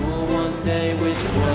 school one day, which was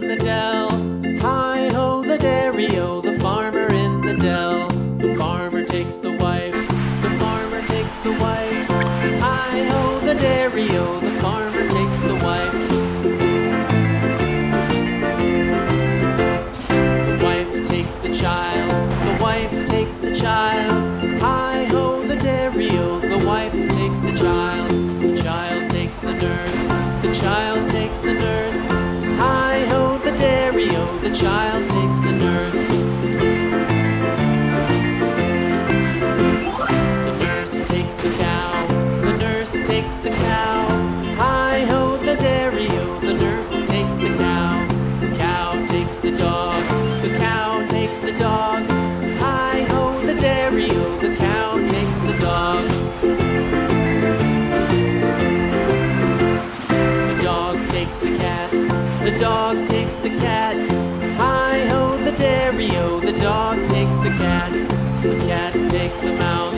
the dell. Takes the mouse,